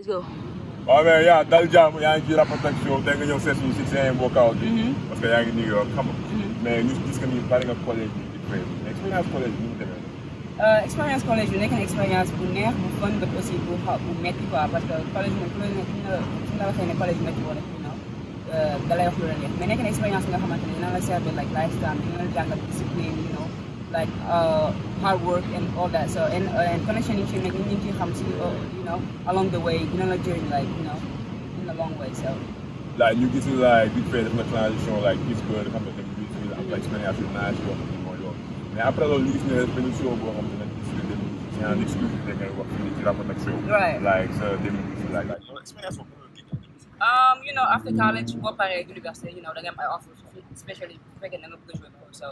let's go. Oh, waaw mais yaa dal jàmm yaa ngi ci Rapatak Show tey nga ñëw seet suñu si seen workout bi parce que yaa ngi New York xam nga mais ñu gis que ni bari nga collège bi di fay expérience collège bi mu demee expérience collège bi nekk na expérience bu neex bu fun but aussi bu xaw bu métti quoi parce que collège moom ku la ne ku la waxee ne collège métti you know da lay wax lu la neex mais nekk na expérience nga xamante ne dina la servir like lifestyle dina la jàngal discipline you like uh, hard work and all that. So and, uh, and connection yi ci nekk ñu ngi ciy xam you know along the way you know, la jëriñ like you know in the long way so. Like you get to like vite fait def na transition like gis ko xam nga dem bi ñu am expérience yu naaj yoo xam ne mooy loolu mais après loolu ñu gis ne benn show boo xam ne gis nga dem c'est en exclusivité ngay wax fii ci Rapatak Show Right. like sa dem like like expérience boobu Um, you know, after college, boo paree université, you know, nga am ay offers, especially bu fekkee da nga bëgg a jouer pro. So,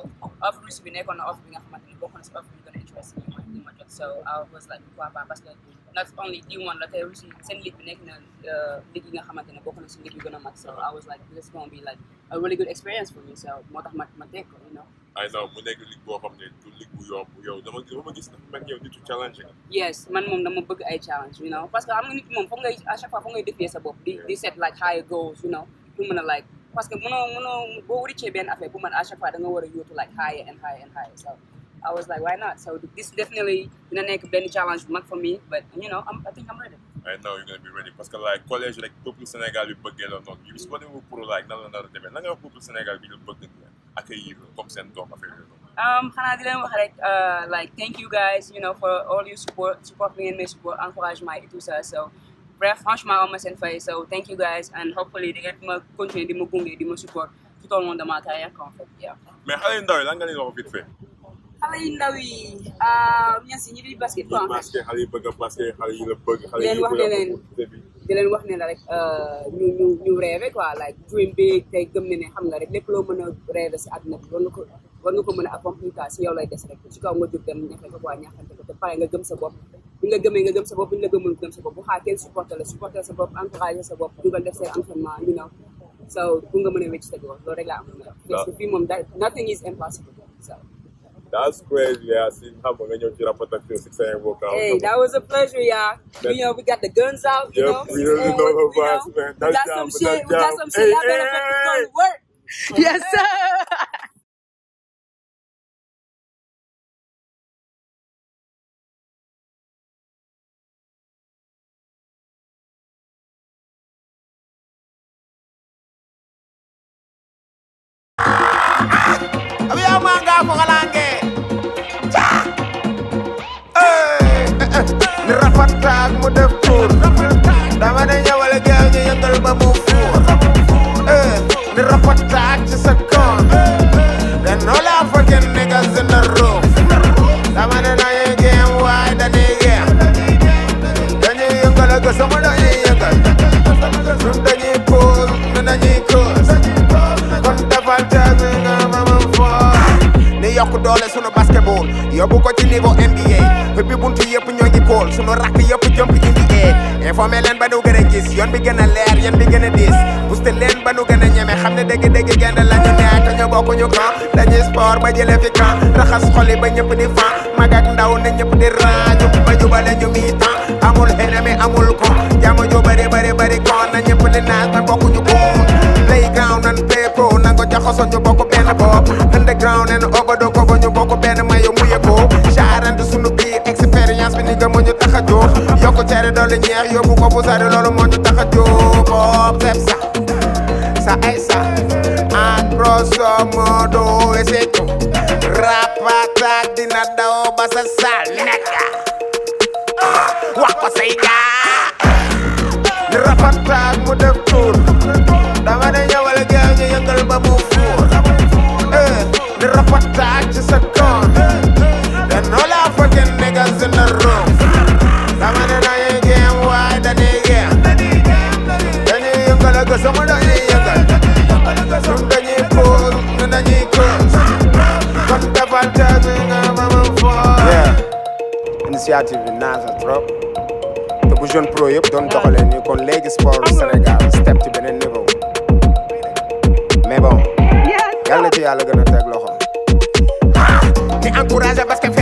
offers bi nekkoon na offer nga xamante ni na si offer bi gën a interest yi ma li ma jot. So, I was like, pourquoi pas, parce que not only D1 la tey aussi seen ligue bi nekk na uh, yi nga bokk na si ligue yu gën a mag. So, I was like, this is going to be like a really good experience for me. So, moo tax ma ma teg you know. Par exemple mu nekk ligue boo xam ne du ligue bu yomb yow dama dama gis dafa mel ni yow nitu challenge nga yes man moom dama bëgg ay challenge you know? Parce que am nga nit ki moom foog ngay à chaque fois foog ngay défier sa bopp di di set like higher goals you know? Pour mën a like parce que mënoo mënoo boo wëricee benn affaire bu man à chaque fois da nga war a yóotu like higher and higher and higher so I was like why not? So this definitely dina nekk benn challenge bu mag for me but you know I'm, I think I'm ready. I know you're gonna be ready parce que like collège rek peuple Sénégal bi bëggee la noonu bis boo demee pour like nan la nar a demee lan nga wax peuple Sénégal bi la bëgg accueillir comme seen doom affaire yooyu Um, xanaa di leen wax rek uh, like thank you guys you know for all your support support bi ngeen may support encouragement et tout ça so bref franchement am ma seen fay so thank you guys and hopefully di ngeen ma continuer di ma gunge di ma support tout au long de ma carrière en fait yeah. mais xale yu ndaw yi lan nga leen wax vite fait xale yu ndaw yi ah ña si ñi di basket quoi en fait basket xale yi bëgg basket xale yi la bëgg xale Leen wax bëgg a ne leen- di leen wax ne la rek uh, ñu ñu ñu rêvé quoi like dream big tey gëm ne ne xam nga rek lépp loo mën a rêvé si àdduna bi war nga ko war nga ko mën a accomplir si yow lay des rek. Si kaw nga jóg dem ñafe ko quoi ñaxante ko te pare nga gëm sa bopp. Bu nga gëmee nga gëm sa bopp bu ñu la gëmul gëm sa bopp bu xaar kenn supporter la supporter sa bopp encourager sa bopp dugal def say entraînement you know. So pour nga mën a wécc sa goal loolu rek laa am wax parce que fii moom da nothing is impossible so. That's crazy yeah si xam nga nga ñëw ci Rapatak Show si seen workout Hey, that was a pleasure, y'all. That- you know, we got the guns out, you Yep, know. we really know we- her you vibes, man. We got down, some shit. We got down. some shit. Y'all Hey, better hey, fucking go hey. to work. Yes, sir. Abiya manga fokalange. Rapatak mu def tour. Dama ne ñëwale gaaw ñu yëngal ba mu. Hey, ni rapatak ci sa kon. Then all African niggas in the room. Dama ne na ye game why dañuy game. Dañuy yëngal ak sama dañuy yëngal. Ñun dañuy pose, ñun dañuy cause. kon defal tag nga mamam fort ni yokk doole sunu basketball yóbbu ko ci niveau NBA ubbi buntu yëpp kool sunu rakk yëpp jëmp NBA informé leen ba nu gën a yoon bi gën a leer yéen bi gën a diis. Booster leen ba nu gën a ñeme xam ne dëgg-dëgg genn la ñu neex te ñu bokkuñu kan dañuy ba jële fi kan raxas xoli ba ñëpp di fan. Mag ak ndaw ne ñëpp di ran jub ba jubale ñu mi temps. Amul ennemi amul ko jàmm ju bari bari bari ko na ñëpp di naas man bokkuñu ko playground and nan pro nango jaxaso ñu bokk benn bopp. Doole ñeex yóbbu ko bu sari loolu moo ñu tax a jóg bopp sep sa sa ay sa en grosso modo dina ba sa sal nekka wax ko def initiative bi na trop te bu jeune pro yëpp doon doxalee nii kon léegi sport Sénégal step ci beneen niveau. Mais bon yàlla na ci yàlla gën a teg loxo. di encouragé basket féminin